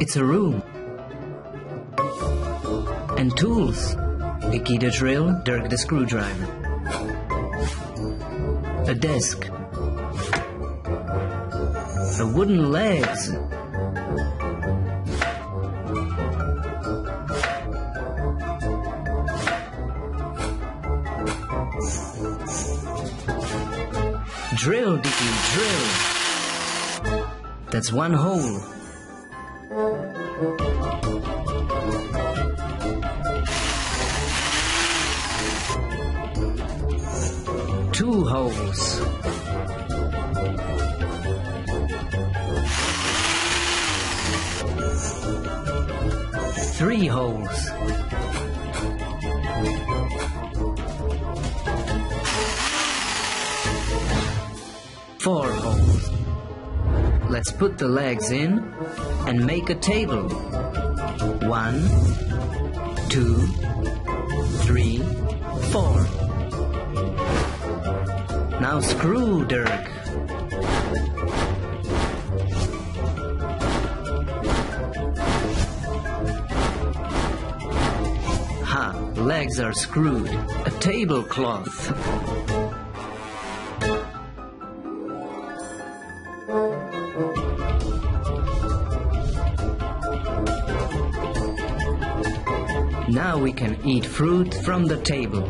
It's a room. And tools. Dickie the drill, Dirk the screwdriver. A desk. The wooden legs. Drill, Dickie, drill. That's one hole. Two holes. Three holes. Four holes. Let's put the legs in and make a table. One, two, three, four. Now screw, Dirk. Ha, legs are screwed. A tablecloth. Now we can eat fruit from the table.